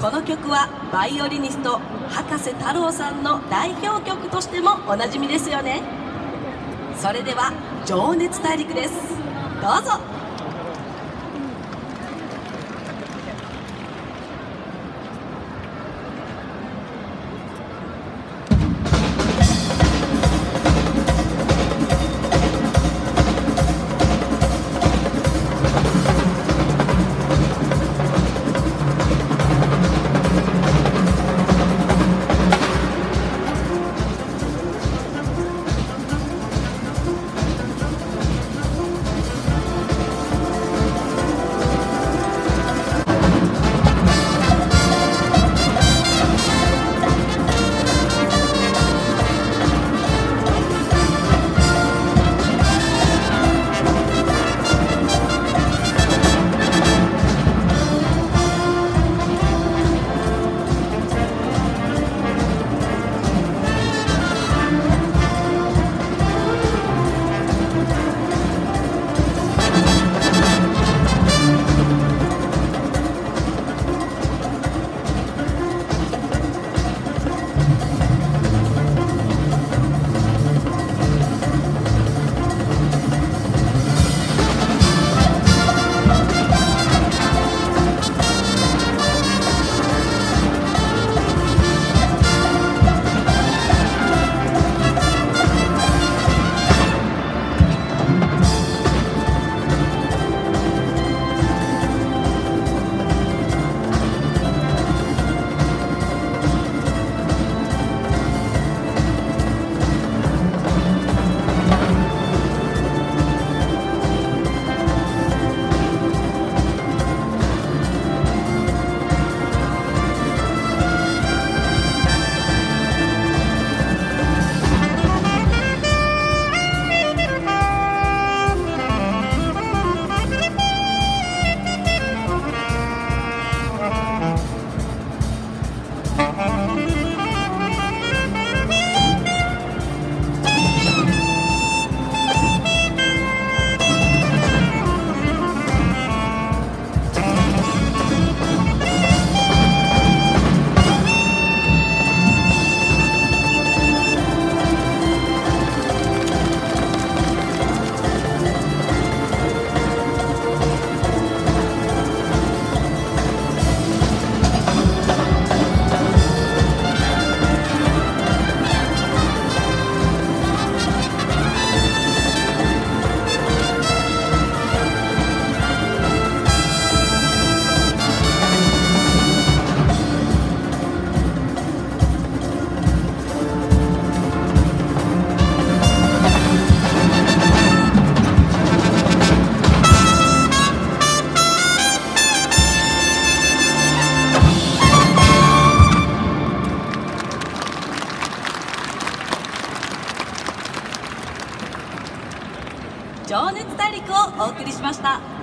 この曲はバイオリニスト博士太郎さんの代表曲としてもおなじみですよね。それでは「情熱大陸」です。どうぞ。情熱大陸をお送りしました。